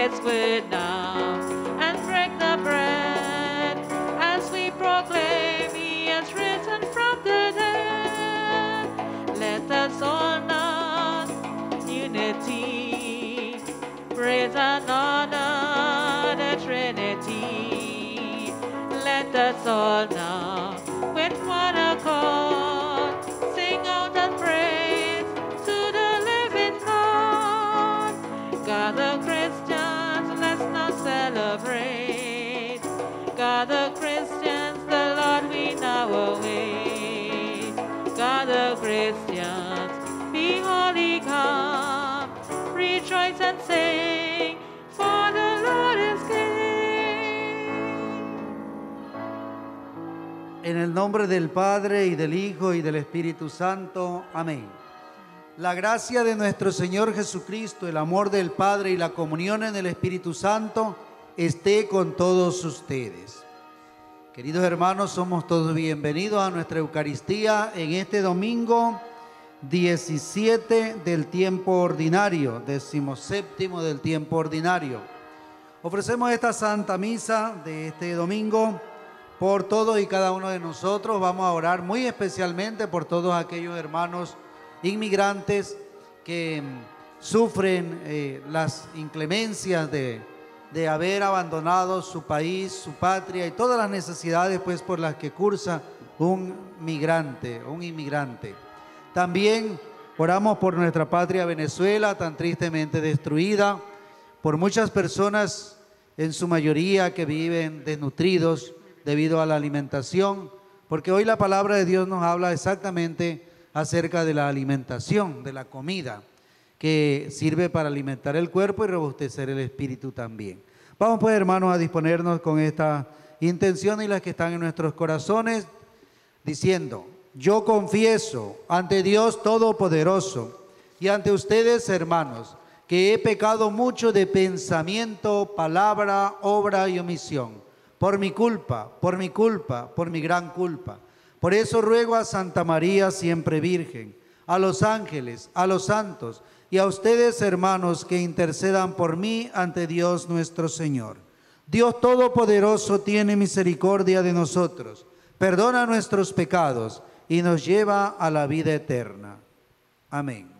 its word now and break the bread as we proclaim he has risen from the dead. Let us all now unity, praise and honor the Trinity. Let us all now with one accord sing out and praise to the living God. Gather Christians, let's now celebrate. Gather Christians, the Lord we now await. Gather Christians, be holy, come, rejoice and sing, for the Lord is. En el nombre del Padre y del Hijo y del Espíritu Santo. Amén. La gracia de nuestro Señor Jesucristo, el amor del Padre y la comunión en el Espíritu Santo esté con todos ustedes. Queridos hermanos, somos todos bienvenidos a nuestra Eucaristía en este domingo 17 del tiempo ordinario, decimoséptimo del tiempo ordinario. Ofrecemos esta Santa Misa de este domingo por todos y cada uno de nosotros. Vamos a orar muy especialmente por todos aquellos hermanos inmigrantes que sufren eh, las inclemencias de, de haber abandonado su país, su patria y todas las necesidades pues por las que cursa un migrante, un inmigrante. También oramos por nuestra patria Venezuela, tan tristemente destruida, por muchas personas, en su mayoría, que viven desnutridos debido a la alimentación, porque hoy la palabra de Dios nos habla exactamente acerca de la alimentación, de la comida, que sirve para alimentar el cuerpo y robustecer el espíritu también. Vamos pues, hermanos, a disponernos con esta intención y las que están en nuestros corazones, diciendo, yo confieso ante Dios Todopoderoso y ante ustedes, hermanos, que he pecado mucho de pensamiento, palabra, obra y omisión, por mi culpa, por mi culpa, por mi gran culpa. Por eso ruego a Santa María, siempre Virgen, a los ángeles, a los santos y a ustedes, hermanos, que intercedan por mí ante Dios nuestro Señor. Dios Todopoderoso tiene misericordia de nosotros, perdona nuestros pecados y nos lleva a la vida eterna. Amén.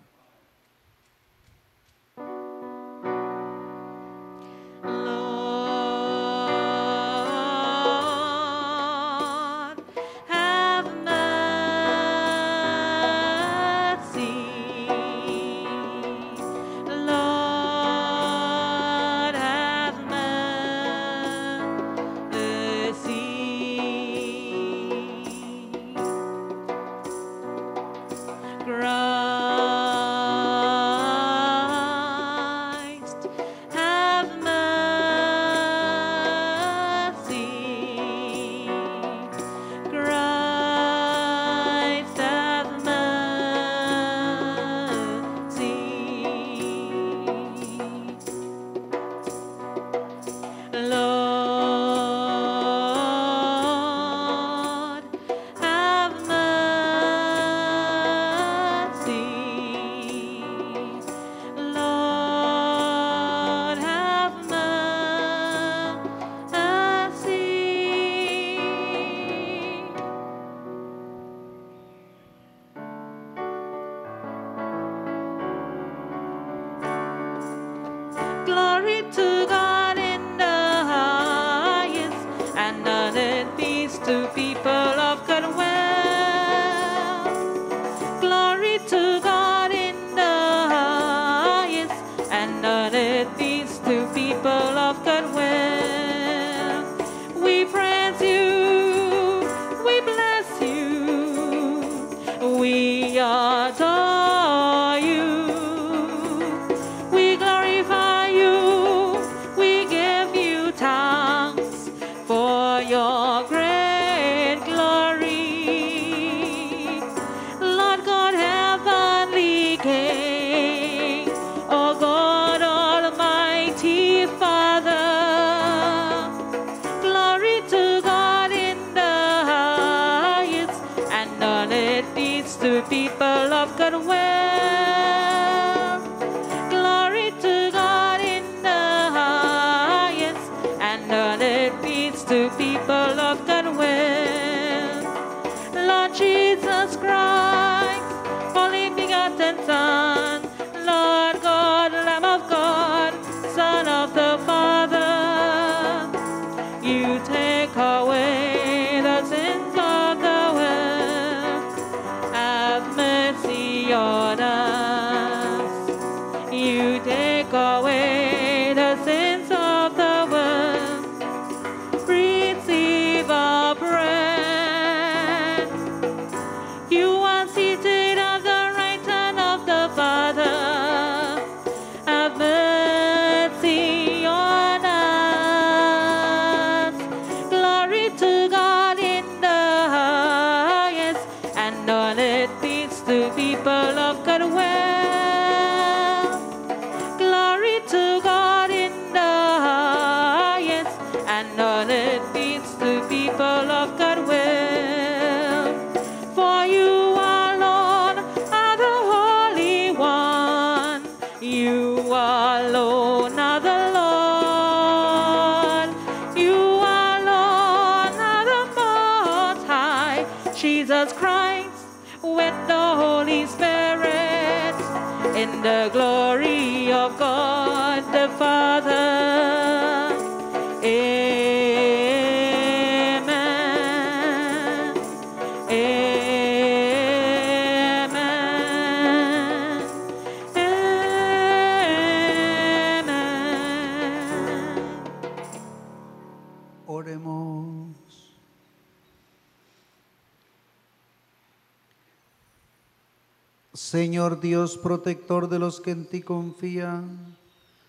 Protector de los que en ti confían,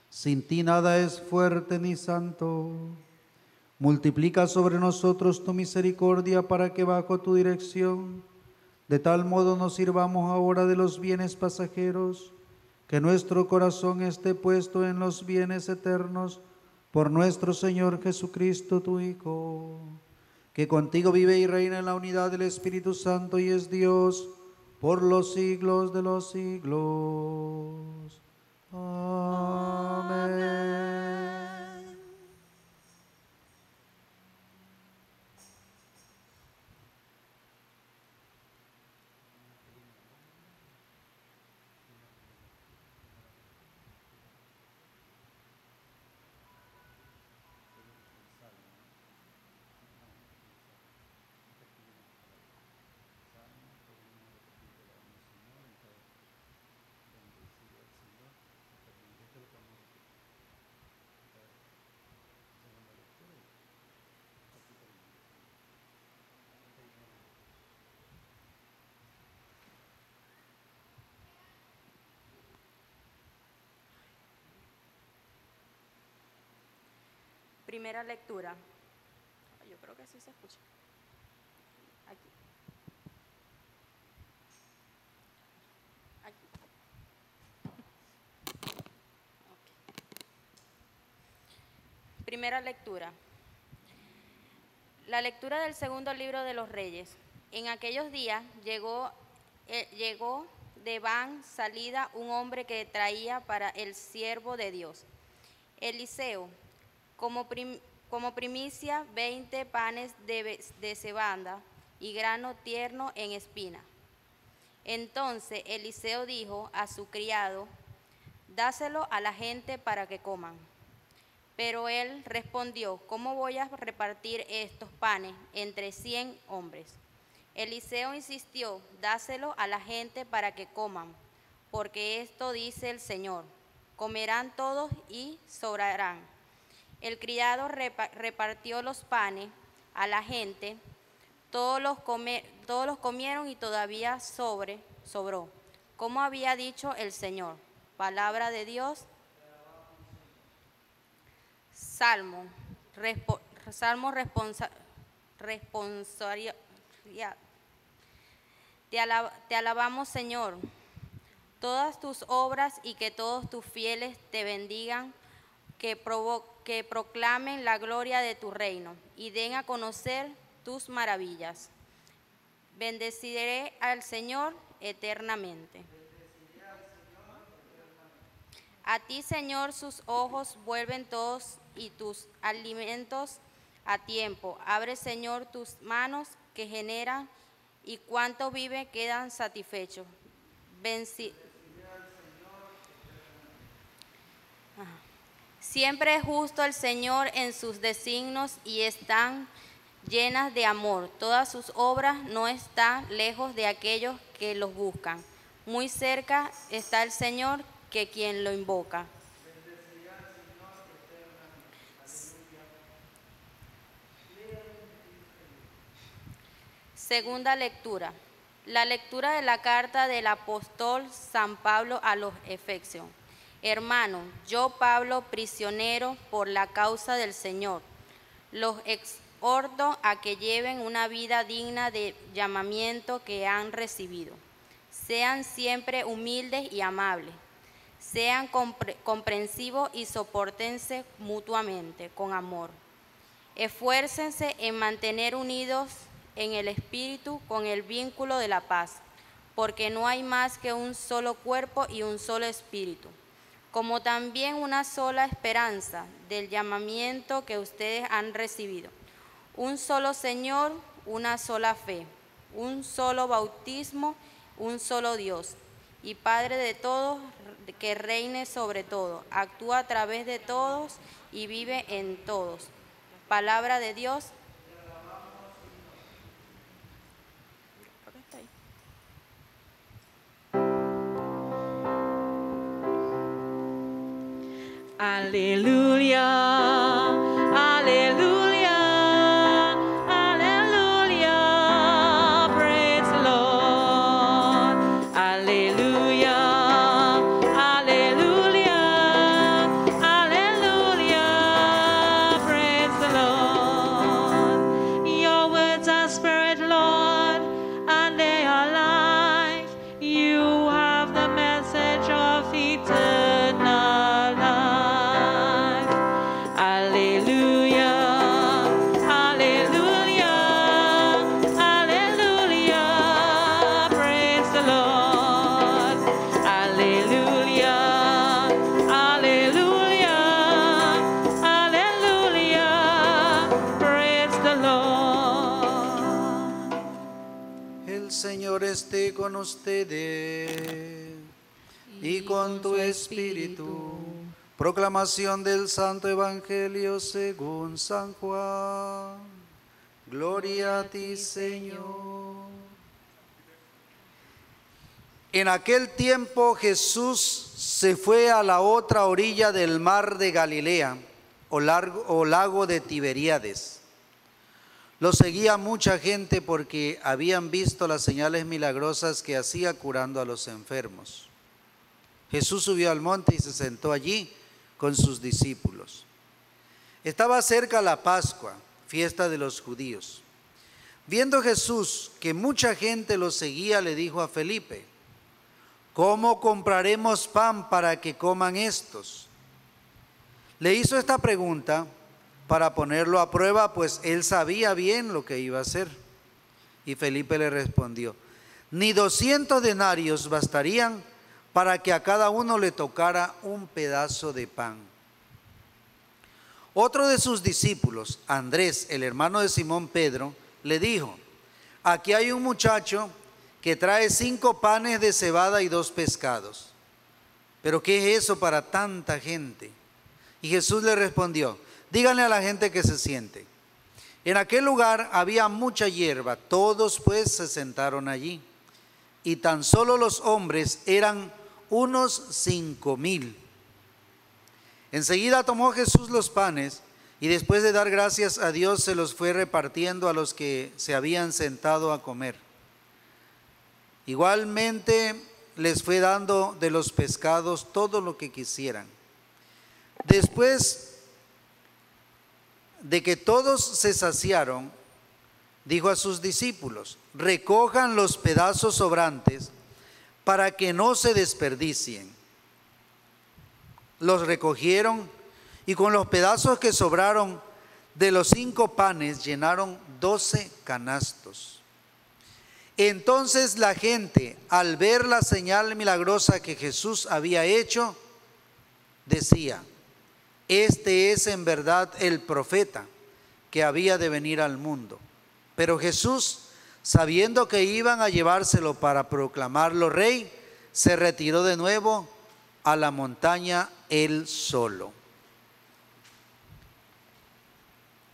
sin ti nada es fuerte ni santo. Multiplica sobre nosotros tu misericordia para que bajo tu dirección, de tal modo nos sirvamos ahora de los bienes pasajeros, que nuestro corazón esté puesto en los bienes eternos por nuestro Señor Jesucristo, tu Hijo, que contigo vive y reina en la unidad del Espíritu Santo y es Dios por los siglos de los siglos. Amén. Primera lectura. Yo creo que sí se escucha. Aquí. Aquí. Primera lectura. La lectura del segundo libro de los Reyes. En aquellos días llegó, eh, llegó de Van salida un hombre que traía para el siervo de Dios, Eliseo, como, prim- como primicia 20 panes de, de cebada y grano tierno en espina. Entonces Eliseo dijo a su criado, dáselo a la gente para que coman. Pero él respondió, ¿cómo voy a repartir estos panes entre cien hombres? Eliseo insistió, dáselo a la gente para que coman, porque esto dice el Señor, comerán todos y sobrarán. El criado repa- repartió los panes a la gente, todos los, comieron y todavía sobre, sobró, como había dicho el Señor. Palabra de Dios. Salmo, salmo responsa, responsoria- te, alab- te alabamos, Señor, todas tus obras y que todos tus fieles te bendigan, que, provo- que proclamen la gloria de tu reino y den a conocer tus maravillas. Bendeciré al Señor eternamente. A ti, Señor, sus ojos vuelven todos y tus alimentos a tiempo. Abre, Señor, tus manos que generan y cuanto vive quedan satisfechos. Siempre es justo el Señor en sus designios y están llenas de amor. Todas sus obras no están lejos de aquellos que los buscan. Muy cerca está el Señor que quien lo invoca. Segunda lectura. La lectura de la carta del apóstol San Pablo a los Efesios. Hermano, yo Pablo, prisionero por la causa del Señor, los exhorto a que lleven una vida digna de llamamiento que han recibido. Sean siempre humildes y amables. Sean compre- comprensivos y soportense mutuamente con amor. Esfuércense en mantener unidos en el espíritu con el vínculo de la paz, porque no hay más que un solo cuerpo y un solo espíritu, como también una sola esperanza del llamamiento que ustedes han recibido. Un solo Señor, una sola fe, un solo bautismo, un solo Dios y Padre de todos, que reine sobre todo, actúa a través de todos y vive en todos. Palabra de Dios. Alleluia. Esté con ustedes y con tu espíritu. Proclamación del Santo Evangelio según San Juan. Gloria a ti, Señor. En aquel tiempo Jesús se fue a la otra orilla del mar de Galilea o, largo- o lago de Tiberíades. Lo seguía mucha gente porque habían visto las señales milagrosas que hacía curando a los enfermos. Jesús subió al monte y se sentó allí con sus discípulos. Estaba cerca la Pascua, fiesta de los judíos. Viendo Jesús que mucha gente lo seguía, le dijo a Felipe, ¿cómo compraremos pan para que coman estos? Le hizo esta pregunta para ponerlo a prueba, pues él sabía bien lo que iba a hacer. Y Felipe le respondió, ni 200 denarios bastarían para que a cada uno le tocara un pedazo de pan. Otro de sus discípulos, Andrés, el hermano de Simón Pedro, le dijo, aquí hay un muchacho que trae cinco panes de cebada y dos pescados. Pero ¿qué es eso para tanta gente? Y Jesús le respondió, díganle a la gente que se siente. En aquel lugar había mucha hierba, todos pues se sentaron allí. Y tan solo los hombres eran unos cinco mil. Enseguida tomó Jesús los panes y después de dar gracias a Dios se los fue repartiendo a los que se habían sentado a comer. Igualmente les fue dando de los pescados todo lo que quisieran. Después de que todos se saciaron, dijo a sus discípulos, recojan los pedazos sobrantes para que no se desperdicien. Los recogieron y con los pedazos que sobraron de los cinco panes llenaron doce canastos. Entonces la gente, al ver la señal milagrosa que Jesús había hecho, decía, este es en verdad el profeta que había de venir al mundo. Pero Jesús, sabiendo que iban a llevárselo para proclamarlo rey, se retiró de nuevo a la montaña él solo.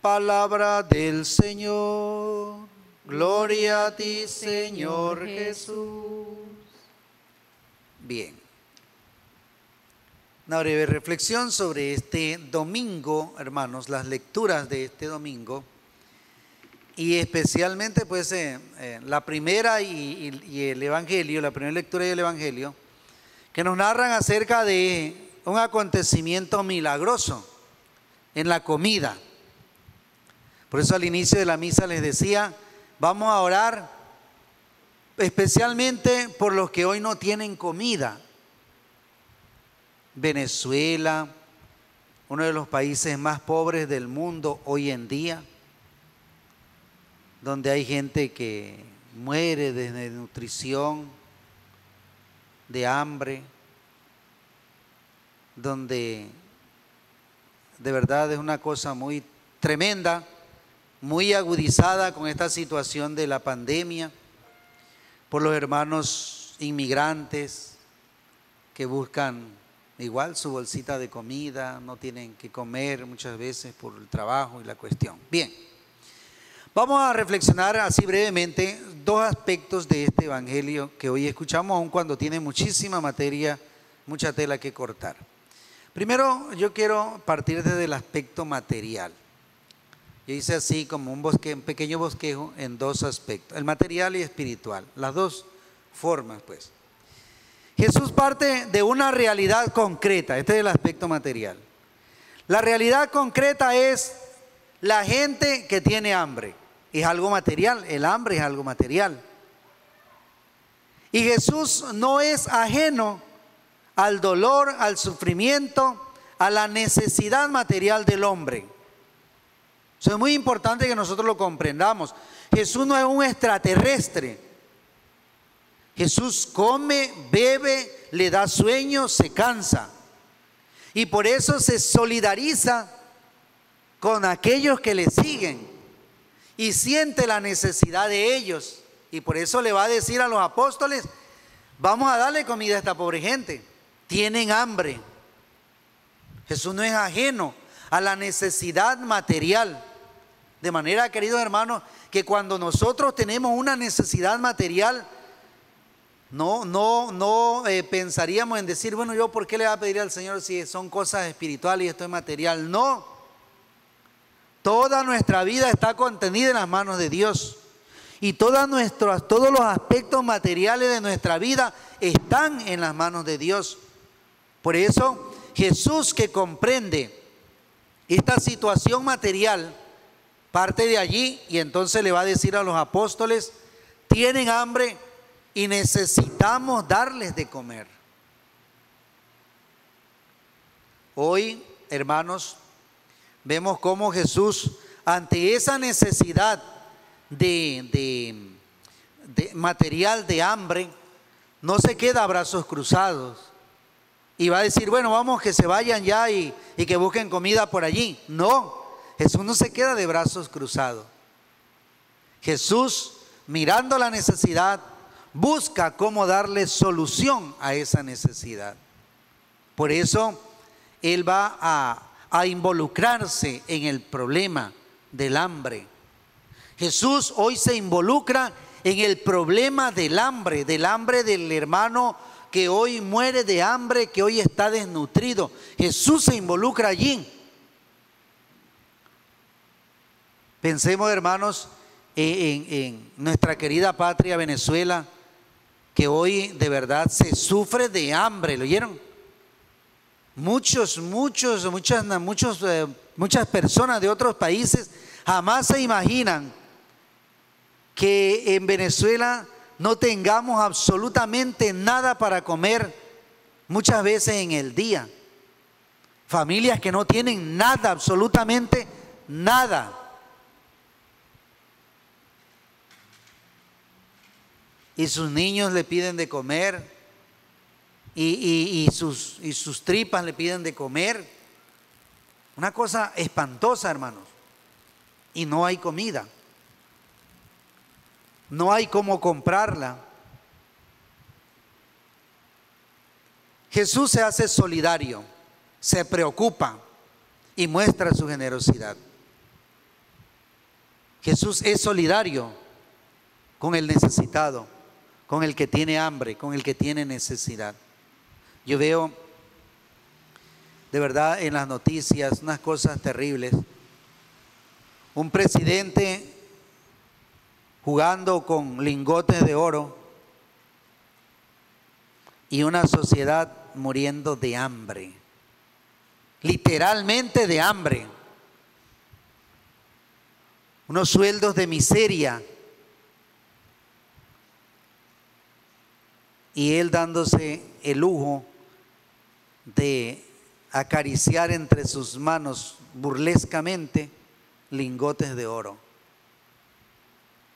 Palabra del Señor. Gloria a ti, Señor Jesús. Bien. Una breve reflexión sobre este domingo, hermanos, las lecturas de este domingo. Y especialmente, pues, eh, eh, la primera y, y el Evangelio, la primera lectura y el Evangelio, que nos narran acerca de un acontecimiento milagroso en la comida. Por eso al inicio de la misa les decía, Vamos a orar especialmente por los que hoy no tienen comida. Venezuela, uno de los países más pobres del mundo hoy en día, donde hay gente que muere de desnutrición, de hambre, donde de verdad es una cosa muy tremenda muy agudizada con esta situación de la pandemia, por los hermanos inmigrantes que buscan igual su bolsita de comida, no tienen que comer muchas veces por el trabajo y la cuestión. Bien, vamos a reflexionar así brevemente dos aspectos de este Evangelio que hoy escuchamos, aun cuando tiene muchísima materia, mucha tela que cortar. Primero, yo quiero partir desde el aspecto material. Yo hice así como un, bosque, un pequeño bosquejo en dos aspectos, el material y espiritual, las dos formas pues. Jesús parte de una realidad concreta, este es el aspecto material. La realidad concreta es la gente que tiene hambre, es algo material, el hambre es algo material. Y Jesús no es ajeno al dolor, al sufrimiento, a la necesidad material del hombre. Eso es muy importante que nosotros lo comprendamos. Jesús no es un extraterrestre. Jesús come, bebe, le da sueño, se cansa. Y por eso se solidariza con aquellos que le siguen y siente la necesidad de ellos. Y por eso le va a decir a los apóstoles, vamos a darle comida a esta pobre gente. Tienen hambre. Jesús no es ajeno a la necesidad material. De manera, queridos hermanos, que cuando nosotros tenemos una necesidad material, no, no, no eh, pensaríamos en decir, bueno, yo por qué le voy a pedir al Señor si son cosas espirituales y esto es material. No. Toda nuestra vida está contenida en las manos de Dios. Y todos los aspectos materiales de nuestra vida están en las manos de Dios. Por eso, Jesús que comprende esta situación material, parte de allí y entonces le va a decir a los apóstoles, tienen hambre y necesitamos darles de comer. Hoy, hermanos, vemos cómo Jesús, ante esa necesidad de, de, material de hambre, no se queda a brazos cruzados y va a decir, bueno, vamos, que se vayan ya y, y que busquen comida por allí. No, Jesús no se queda de brazos cruzados. Jesús, mirando la necesidad, busca cómo darle solución a esa necesidad. Por eso, Él va a, involucrarse en el problema del hambre. Jesús hoy se involucra en el problema del hambre, del hambre del hermano que hoy muere de hambre, que hoy está desnutrido. Jesús se involucra allí. Pensemos, hermanos, en, nuestra querida patria Venezuela, que hoy de verdad se sufre de hambre, ¿lo oyeron? Muchos, muchos, muchas, muchos, eh, muchas personas de otros países jamás se imaginan que en Venezuela no tengamos absolutamente nada para comer muchas veces en el día. Familias que no tienen nada, absolutamente nada. Y sus niños le piden de comer y, y- sus, y sus tripas le piden de comer. Una cosa espantosa, hermanos. Y no hay comida. No hay cómo comprarla. Jesús se hace solidario, se preocupa y muestra su generosidad. Jesús es solidario con el necesitado, con el que tiene hambre, con el que tiene necesidad. Yo veo de verdad en las noticias unas cosas terribles. Un presidente jugando con lingotes de oro y una sociedad muriendo de hambre, literalmente de hambre, unos sueldos de miseria y él dándose el lujo de acariciar entre sus manos burlescamente lingotes de oro.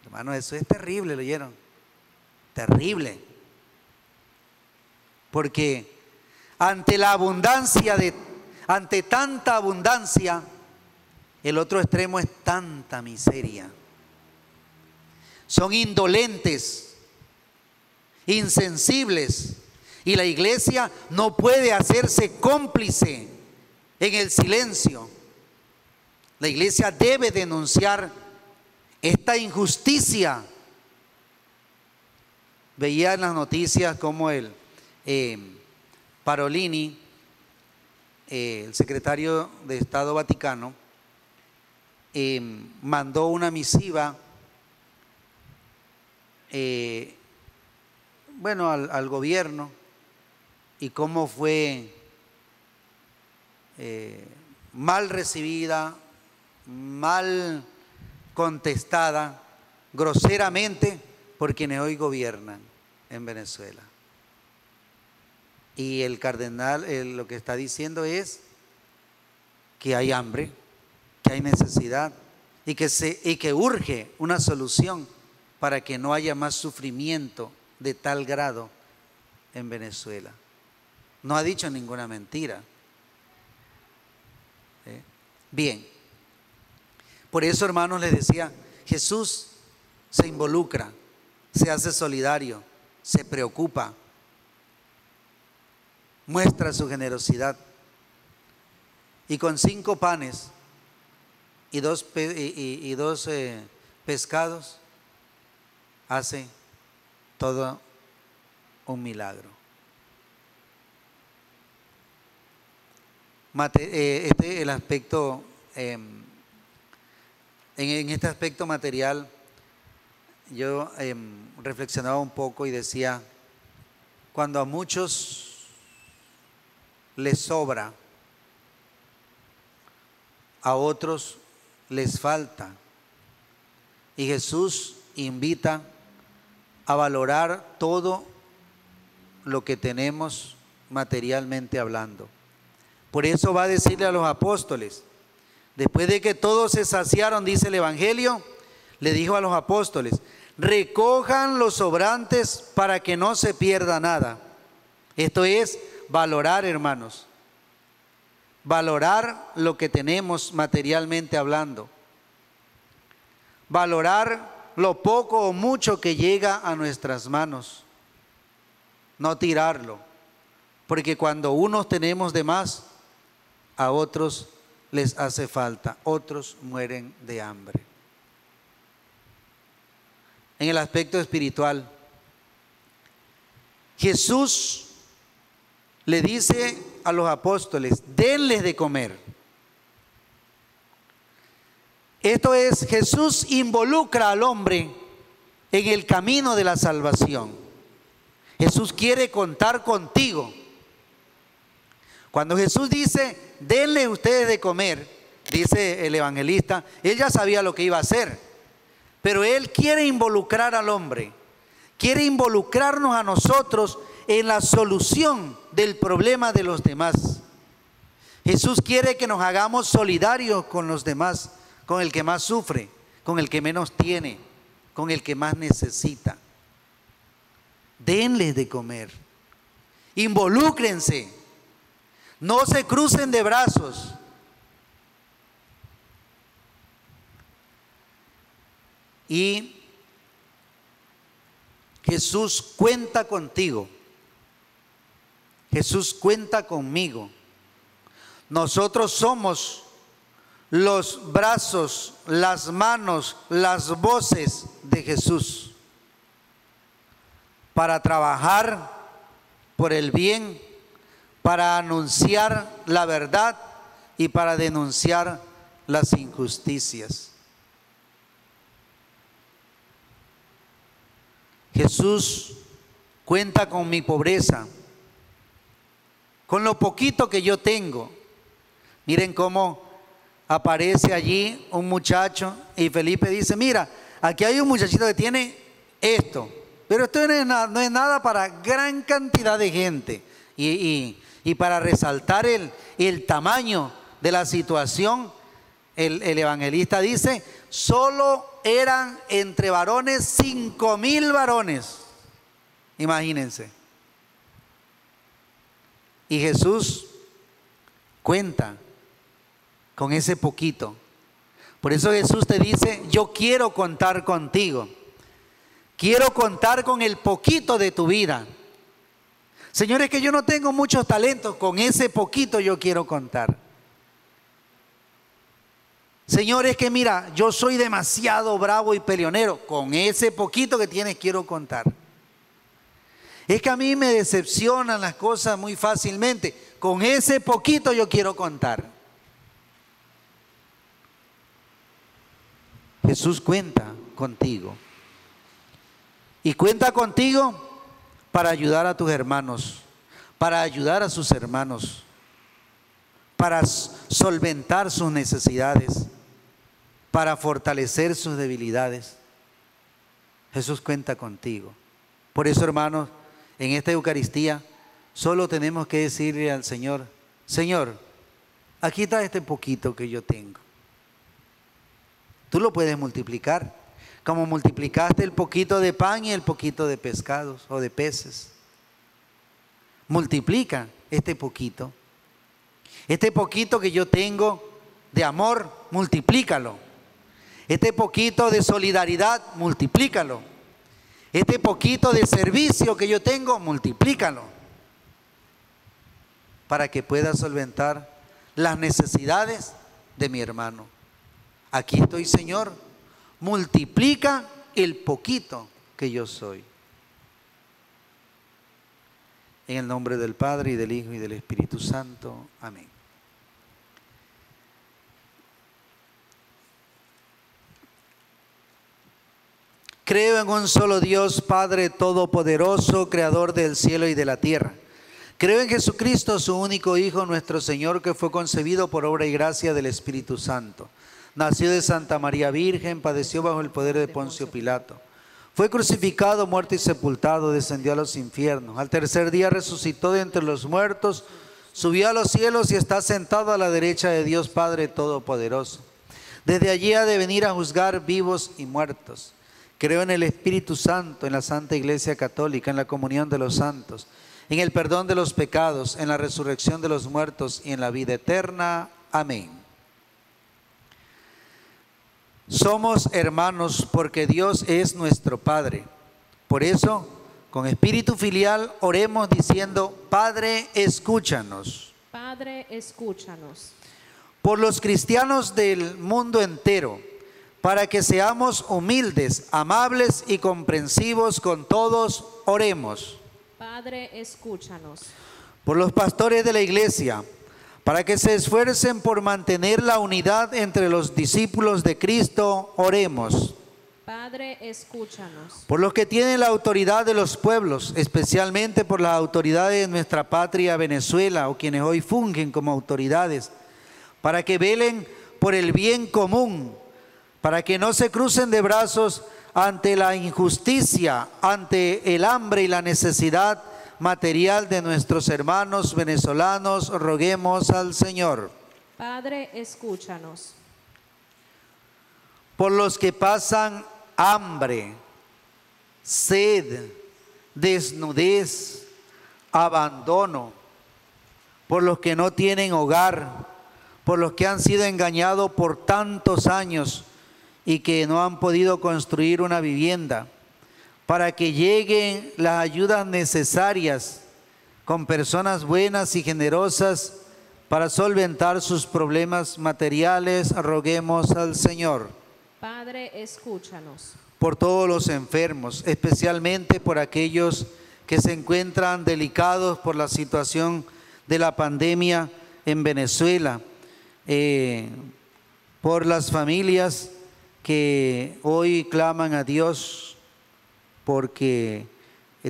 Hermano, eso es terrible, ¿lo oyeron? Terrible. Porque ante la abundancia de, ante tanta abundancia, el otro extremo es tanta miseria. Son indolentes, insensibles, y la iglesia no puede hacerse cómplice en el silencio. La iglesia debe denunciar esta injusticia. Veía en las noticias como el eh, Parolini, eh, el secretario de Estado Vaticano, eh, mandó una misiva, eh, bueno, al, gobierno y cómo fue eh, mal recibida, mal contestada, groseramente por quienes hoy gobiernan en Venezuela. Y el cardenal eh, lo que está diciendo es que hay hambre, que hay necesidad y que, se, y que urge una solución para que no haya más sufrimiento de tal grado en Venezuela. No ha dicho ninguna mentira. ¿Eh? Bien. Por eso, hermanos, les decía, Jesús se involucra, se hace solidario, se preocupa, muestra su generosidad. Y con cinco panes y dos, y dos eh, pescados hace todo un milagro. Eh, este el aspecto em, en, en este aspecto material yo em, reflexionaba un poco y decía cuando a muchos les sobra a otros les falta y Jesús invita a valorar todo lo que tenemos materialmente hablando. Por eso va a decirle a los apóstoles, después de que todos se saciaron, dice el Evangelio, le dijo a los apóstoles, recojan los sobrantes para que no se pierda nada. Esto es valorar, hermanos, valorar lo que tenemos materialmente hablando, valorar lo poco o mucho que llega a nuestras manos, no tirarlo, porque cuando unos tenemos de más, a otros les hace falta, otros mueren de hambre. En el aspecto espiritual, Jesús le dice a los apóstoles, denles de comer. Esto es, Jesús involucra al hombre en el camino de la salvación. Jesús quiere contar contigo. Cuando Jesús dice, denle ustedes de comer, dice el evangelista, él ya sabía lo que iba a hacer, pero él quiere involucrar al hombre, quiere involucrarnos a nosotros en la solución del problema de los demás. Jesús quiere que nos hagamos solidarios con los demás, con el que más sufre, con el que menos tiene, con el que más necesita. denles de comer. Involúcrense. No se crucen de brazos. Y Jesús cuenta contigo. Jesús cuenta conmigo. Nosotros somos los brazos, las manos, las voces de Jesús para trabajar por el bien, para anunciar la verdad y para denunciar las injusticias. Jesús cuenta con mi pobreza, con lo poquito que yo tengo. Miren cómo aparece allí un muchacho y Felipe dice, mira, aquí hay un muchachito que tiene esto, pero esto no es nada, para gran cantidad de gente. Y, y- y para resaltar el, el tamaño de la situación, el, el evangelista dice, solo eran entre varones cinco mil varones. Imagínense. Y Jesús cuenta con ese poquito. Por eso Jesús te dice, yo quiero contar contigo. Quiero contar con el poquito de tu vida. Señores, que yo no tengo muchos talentos, con ese poquito yo quiero contar. Señores, que mira, yo soy demasiado bravo y peleonero, con ese poquito que tienes quiero contar. Es que a mí me decepcionan las cosas muy fácilmente, con ese poquito yo quiero contar. Jesús cuenta contigo. Y cuenta contigo para ayudar a tus hermanos, para ayudar a sus hermanos, para solventar sus necesidades, para fortalecer sus debilidades. Jesús cuenta contigo. Por eso, hermanos, en esta Eucaristía solo tenemos que decirle al Señor, Señor, aquí está este poquito que yo tengo. Tú lo puedes multiplicar, como multiplicaste el poquito de pan y el poquito de pescados o de peces. Multiplica este poquito. Este poquito que yo tengo de amor, multiplícalo. Este poquito de solidaridad, multiplícalo. Este poquito de servicio que yo tengo, multiplícalo. Para que pueda solventar las necesidades de mi hermano. Aquí estoy, Señor. Multiplica el poquito que yo soy. En el nombre del Padre y del Hijo y del Espíritu Santo. Amén. Creo en un solo Dios, Padre Todopoderoso, Creador del cielo y de la tierra. Creo en Jesucristo, su único Hijo, nuestro Señor, que fue concebido por obra y gracia del Espíritu Santo. Nació de Santa María Virgen, padeció bajo el poder de Poncio Pilato. Fue crucificado, muerto y sepultado, descendió a los infiernos. Al tercer día resucitó de entre los muertos, subió a los cielos y está sentado a la derecha de Dios Padre Todopoderoso. Desde allí ha de venir a juzgar vivos y muertos. Creo en el Espíritu Santo, en la Santa Iglesia Católica, en la comunión de los santos, en el perdón de los pecados, en la resurrección de los muertos y en la vida eterna. Amén. Somos hermanos porque Dios es nuestro Padre. Por eso, con espíritu filial, oremos diciendo, Padre, escúchanos. Padre, escúchanos. Por los cristianos del mundo entero, para que seamos humildes, amables y comprensivos con todos, oremos. Padre, escúchanos. Por los pastores de la iglesia, para que se esfuercen por mantener la unidad entre los discípulos de Cristo, oremos. Padre, escúchanos. Por los que tienen la autoridad de los pueblos, especialmente por las autoridades de nuestra patria Venezuela o quienes hoy fungen como autoridades, para que velen por el bien común, para que no se crucen de brazos ante la injusticia, ante el hambre y la necesidad material de nuestros hermanos venezolanos, roguemos al Señor. Padre, escúchanos. por los que pasan hambre, sed, desnudez, abandono, por los que no tienen hogar, por los que han sido engañados por tantos años y que no han podido construir una vivienda, para que lleguen las ayudas necesarias con personas buenas y generosas para solventar sus problemas materiales, roguemos al Señor Padre, escúchanos. por todos los enfermos, especialmente por aquellos que se encuentran delicados por la situación de la pandemia en Venezuela, eh, por las familias que hoy claman a Dios porque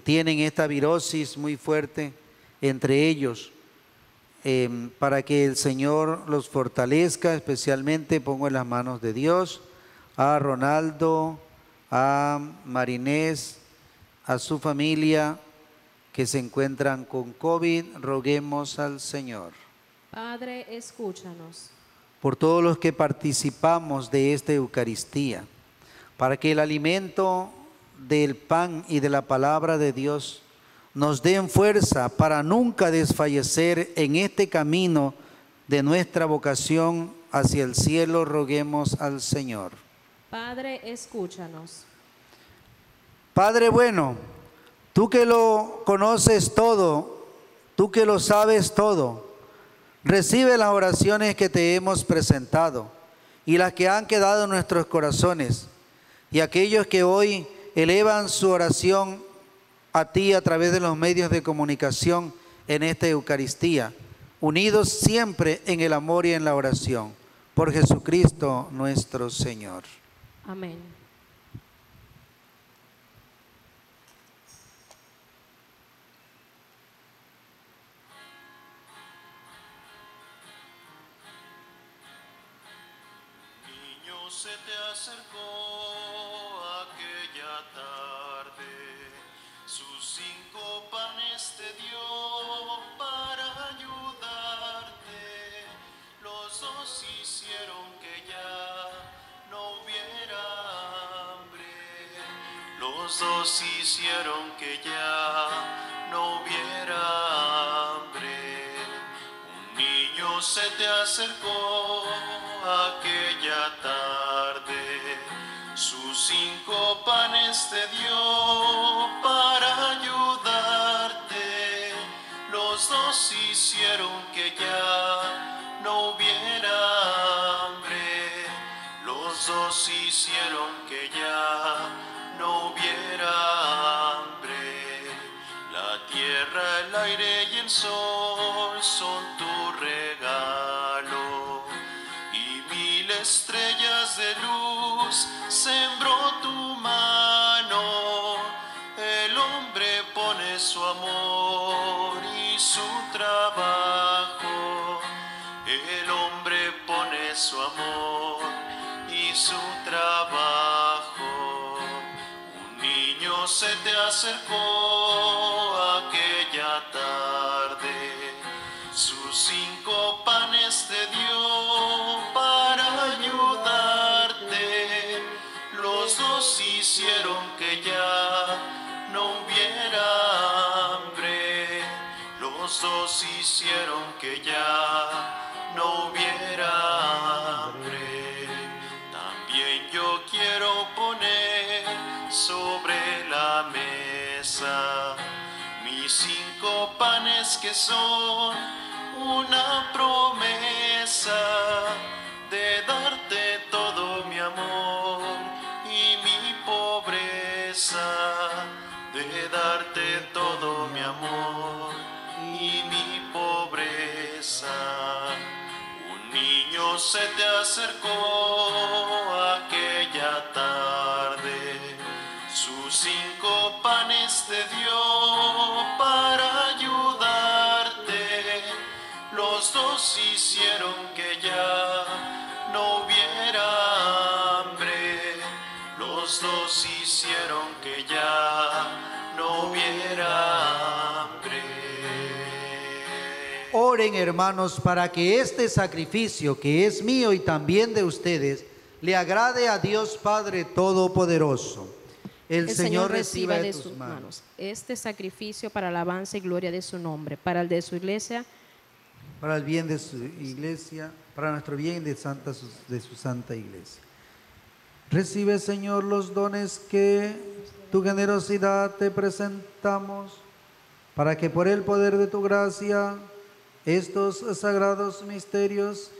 tienen esta virosis muy fuerte entre ellos, eh, para que el Señor los fortalezca, especialmente pongo en las manos de Dios a Ronaldo, a Marinés, a su familia que se encuentran con COVID, roguemos al Señor. Padre, escúchanos. Por todos los que participamos de esta Eucaristía, para que el alimento del pan y de la palabra de Dios nos den fuerza para nunca desfallecer en este camino de nuestra vocación hacia el cielo, roguemos al Señor. Padre, escúchanos. Padre bueno, tú que lo conoces todo, tú que lo sabes todo, recibe las oraciones que te hemos presentado y las que han quedado en nuestros corazones y aquellos que hoy elevan su oración a ti a través de los medios de comunicación en esta Eucaristía, unidos siempre en el amor y en la oración. Por Jesucristo nuestro Señor. Amén. Los dos hicieron que ya no hubiera hambre. Un niño se te acercó aquella tarde, sus cinco panes te dio para ayudarte. Los dos hicieron que sembró tu mano. El hombre pone su amor y su trabajo. El hombre pone su amor y su trabajo. Un niño se te acercó aquella tarde, sus cinco Hicieron que ya no hubiera hambre. También yo quiero poner sobre la mesa mis cinco panes que son una promesa se te acercó Oren hermanos para que este sacrificio que es mío y también de ustedes le agrade a Dios Padre Todopoderoso. el, Señor reciba de sus manos. manos este sacrificio para alabanza y gloria de su nombre, para el de su iglesia, para el bien de su iglesia, para nuestro bien de, santa, de su santa iglesia. Recibe, Señor, los dones que tu generosidad te presentamos, para que por el poder de tu gracia estos sagrados misterios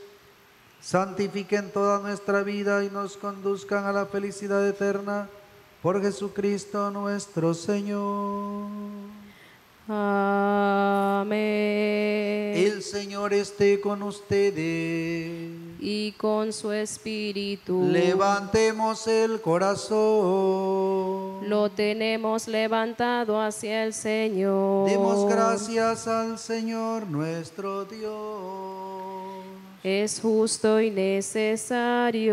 santifiquen toda nuestra vida y nos conduzcan a la felicidad eterna por Jesucristo nuestro Señor. Amén. El Señor esté con ustedes. Y con su espíritu. Levantemos el corazón. Lo tenemos levantado hacia el Señor. Demos gracias al Señor nuestro Dios. Es justo y necesario.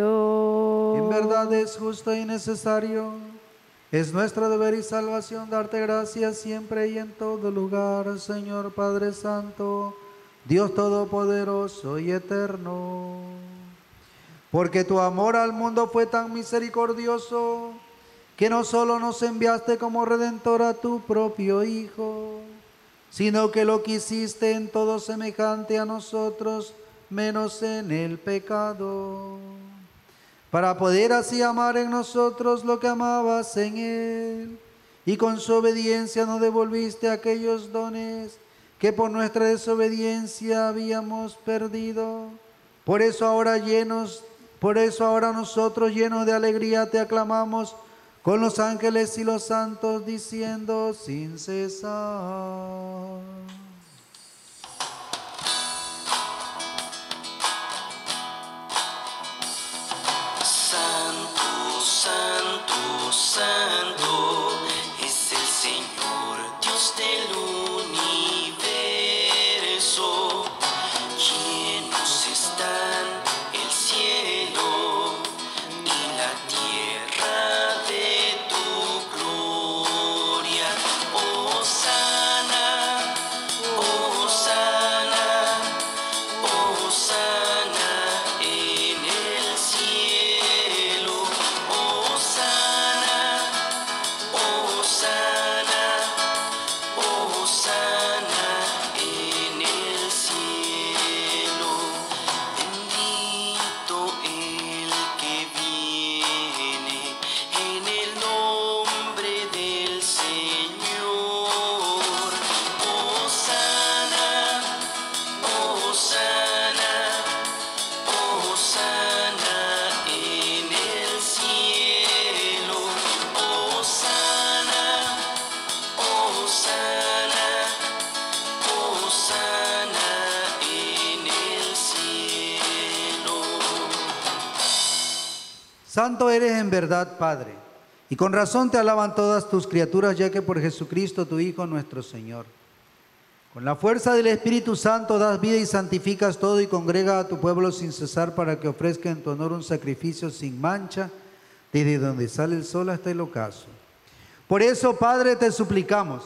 En verdad es justo y necesario. Es nuestro deber y salvación darte gracias siempre y en todo lugar, Señor Padre Santo, Dios Todopoderoso y Eterno. Porque tu amor al mundo fue tan misericordioso que no solo nos enviaste como redentor a tu propio Hijo, sino que lo quisiste en todo semejante a nosotros, menos en el pecado para poder así amar en nosotros lo que amabas en Él. Y con su obediencia nos devolviste aquellos dones que por nuestra desobediencia habíamos perdido. Por eso ahora llenos, por eso ahora nosotros llenos de alegría te aclamamos con los ángeles y los santos diciendo sin cesar. Santo, santo, santo es el Señor, Dios del verdad, Padre, y con razón te alaban todas tus criaturas, ya que por Jesucristo, tu Hijo, nuestro Señor. Con la fuerza del Espíritu Santo das vida y santificas todo y congrega a tu pueblo sin cesar para que ofrezca en tu honor un sacrificio sin mancha, desde donde sale el sol hasta el ocaso. Por eso, Padre, te suplicamos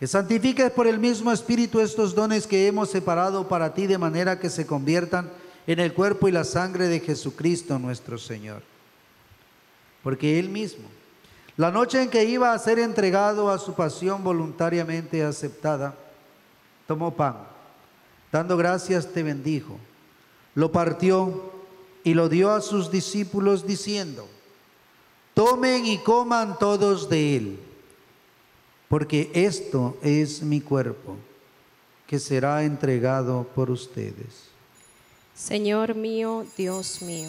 que santifiques por el mismo Espíritu estos dones que hemos separado para ti de manera que se conviertan en el cuerpo y la sangre de Jesucristo nuestro Señor. Porque Él mismo, la noche en que iba a ser entregado a su pasión voluntariamente aceptada, tomó pan, dando gracias te bendijo, lo partió y lo dio a sus discípulos diciendo, tomen y coman todos de él, porque esto es mi cuerpo, que será entregado por ustedes. Señor mío, Dios mío.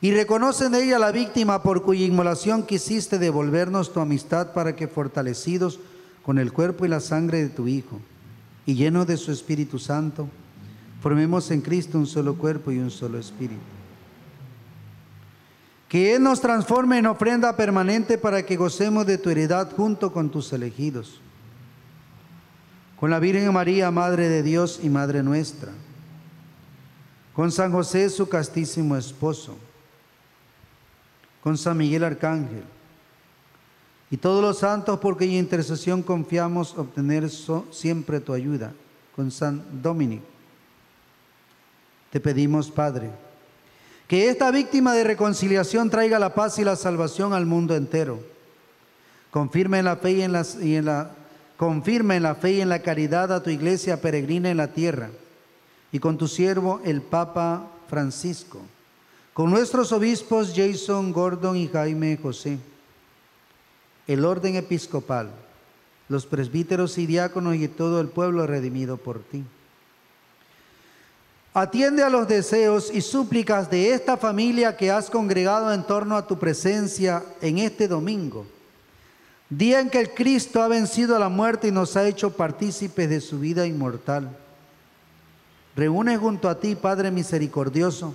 y reconoce en ella la víctima por cuya inmolación quisiste devolvernos tu amistad para que fortalecidos con el cuerpo y la sangre de tu Hijo y llenos de su Espíritu Santo, formemos en Cristo un solo cuerpo y un solo espíritu. Que Él nos transforme en ofrenda permanente para que gocemos de tu heredad junto con tus elegidos. Con la Virgen María, Madre de Dios y Madre nuestra. Con San José, su castísimo esposo. Con San Miguel Arcángel. Y todos los santos por cuya intercesión confiamos obtener siempre tu ayuda. Con San Dominic. Te pedimos, Padre, que esta víctima de reconciliación traiga la paz y la salvación al mundo entero. Confirma en la fe y en, la, en la fe y en la caridad a tu iglesia peregrina en la tierra y con tu siervo el Papa Francisco, con nuestros obispos Jason, Gordon y Jaime José, el orden episcopal, los presbíteros y diáconos y todo el pueblo redimido por ti. Atiende a los deseos y súplicas de esta familia que has congregado en torno a tu presencia en este domingo, día en que el Cristo ha vencido a la muerte y nos ha hecho partícipes de su vida inmortal. Reúne junto a ti, Padre misericordioso,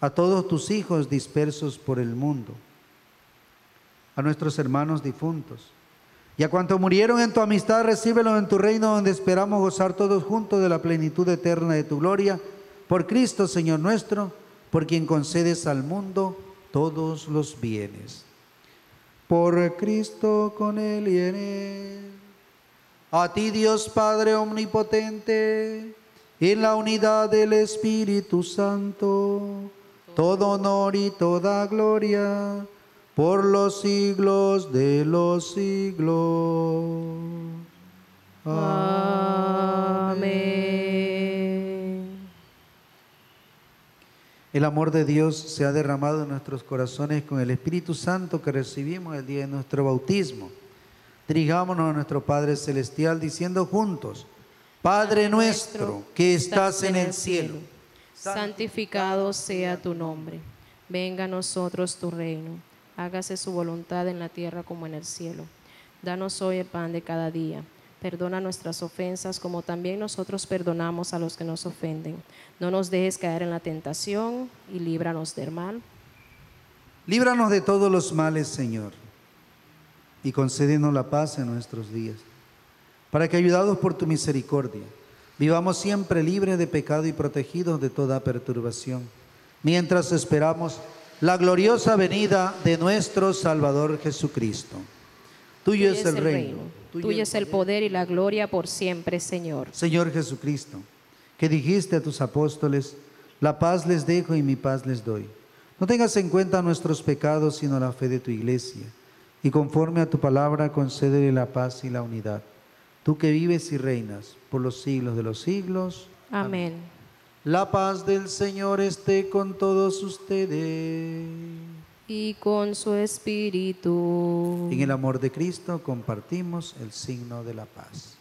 a todos tus hijos dispersos por el mundo, a nuestros hermanos difuntos, y a cuantos murieron en tu amistad, recíbelos en tu reino donde esperamos gozar todos juntos de la plenitud eterna de tu gloria, por Cristo, Señor nuestro, por quien concedes al mundo todos los bienes. Por Cristo, con Él y en Él. A ti, Dios Padre Omnipotente, en la unidad del Espíritu Santo, todo honor y toda gloria por los siglos de los siglos. Amén. El amor de Dios se ha derramado en nuestros corazones con el Espíritu Santo que recibimos el día de nuestro bautismo. Dirigámonos a nuestro Padre Celestial diciendo juntos, Padre nuestro que estás en el cielo, santificado sea tu nombre. Venga a nosotros tu reino. Hágase su voluntad en la tierra como en el cielo. Danos hoy el pan de cada día. Perdona nuestras ofensas como también nosotros perdonamos a los que nos ofenden. No nos dejes caer en la tentación y líbranos del mal. líbranos de todos los males, Señor, y concédenos la paz en nuestros días, para que ayudados por tu misericordia, vivamos siempre libres de pecado y protegidos de toda perturbación, mientras esperamos la gloriosa venida de nuestro Salvador Jesucristo. Tuyo es el reino, Tuyo es el poder y la gloria por siempre, Señor. Señor Jesucristo, que dijiste a tus apóstoles, la paz les dejo y mi paz les doy. No tengas en cuenta nuestros pecados, sino la fe de tu iglesia. Y conforme a tu palabra, concédele la paz y la unidad. Tú que vives y reinas por los siglos de los siglos. Amén. La paz del Señor esté con todos ustedes. Y con su espíritu. En el amor de Cristo compartimos el signo de la paz.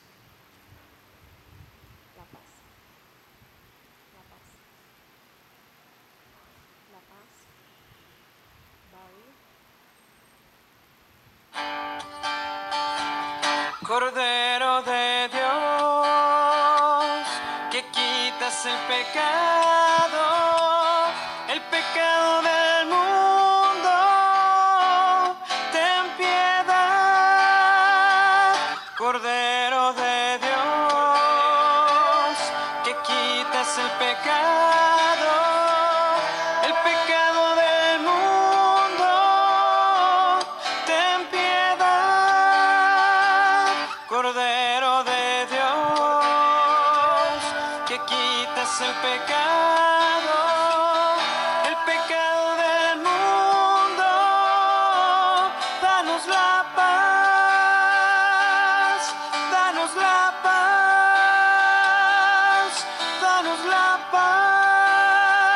paz,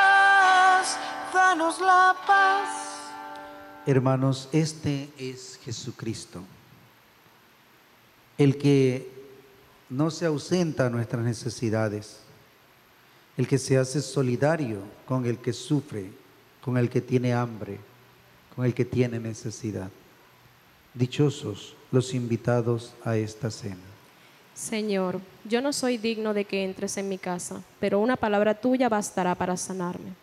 danos la paz. Hermanos, este es Jesucristo, el que no se ausenta a nuestras necesidades, el que se hace solidario con el que sufre, con el que tiene hambre, con el que tiene necesidad. Dichosos los invitados a esta cena. Señor, yo no soy digno de que entres en mi casa, pero una palabra tuya bastará para sanarme.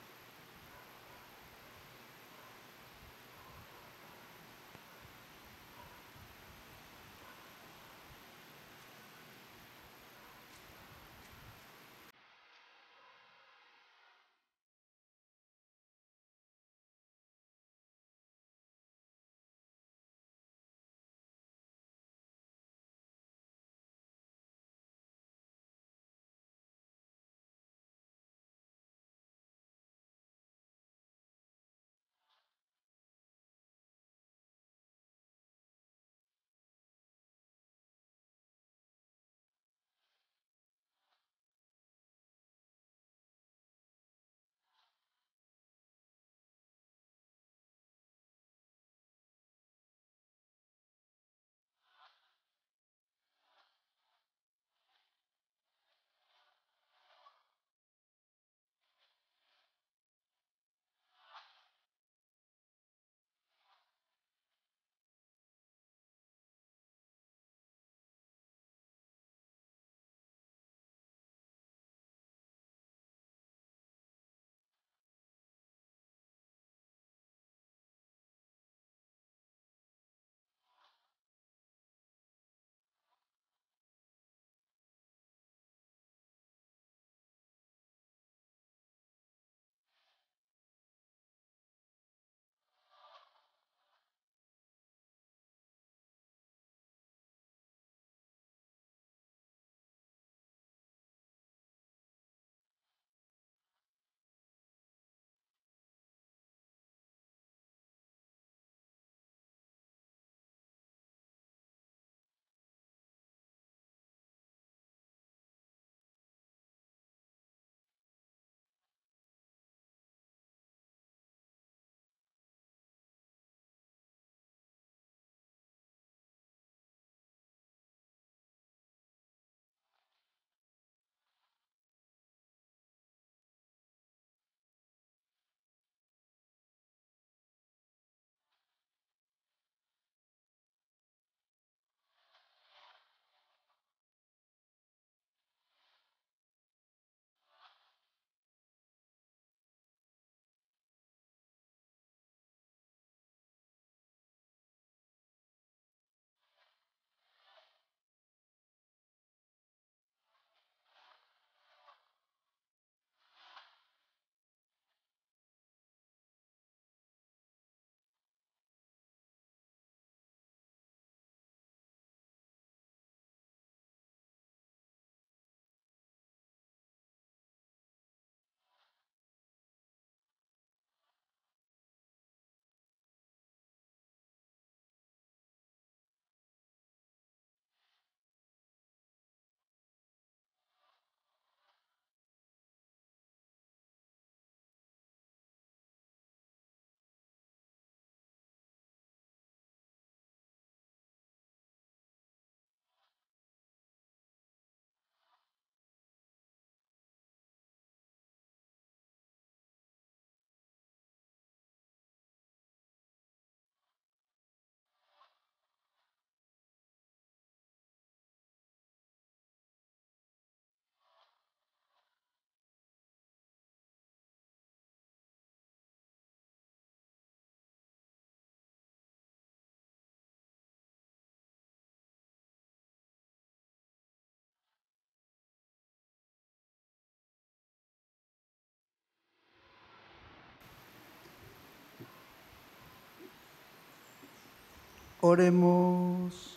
Oremos.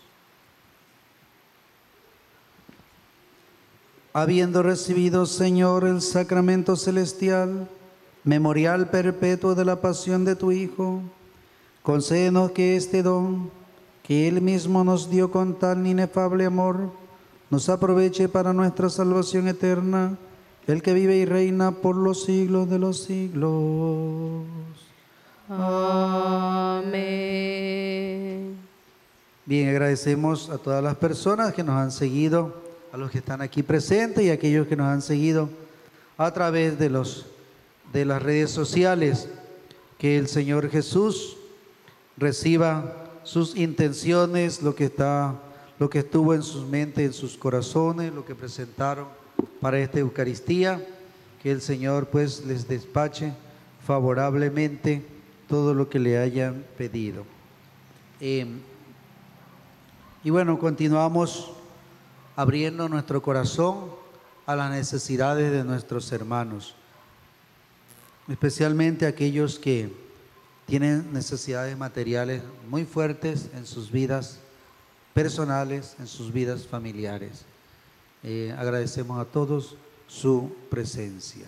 Habiendo recibido, Señor, el sacramento celestial, memorial perpetuo de la pasión de tu Hijo, concédenos que este don, que Él mismo nos dio con tan inefable amor, nos aproveche para nuestra salvación eterna, el que vive y reina por los siglos de los siglos. Amén. Bien, agradecemos a todas las personas que nos han seguido, a los que están aquí presentes y a aquellos que nos han seguido a través de, los, de las redes sociales. Que el Señor Jesús reciba sus intenciones, lo que está, lo que estuvo en sus mentes, en sus corazones, lo que presentaron para esta Eucaristía. Que el Señor pues les despache favorablemente todo lo que le hayan pedido. Em, y bueno, continuamos abriendo nuestro corazón a las necesidades de nuestros hermanos, especialmente aquellos que tienen necesidades materiales muy fuertes en sus vidas personales, en sus vidas familiares. Eh, agradecemos a todos su presencia.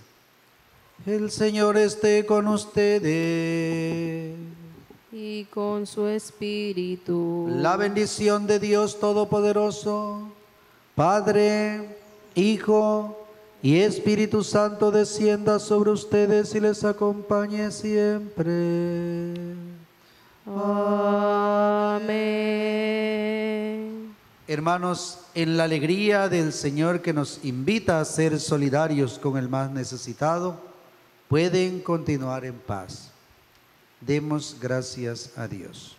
El Señor esté con ustedes. Y con su espíritu. La bendición de Dios Todopoderoso, Padre, Hijo y Espíritu Santo descienda sobre ustedes y les acompañe siempre. Amén. Hermanos, en la alegría del Señor que nos invita a ser solidarios con el más necesitado, pueden continuar en paz. Demos gracias a Dios.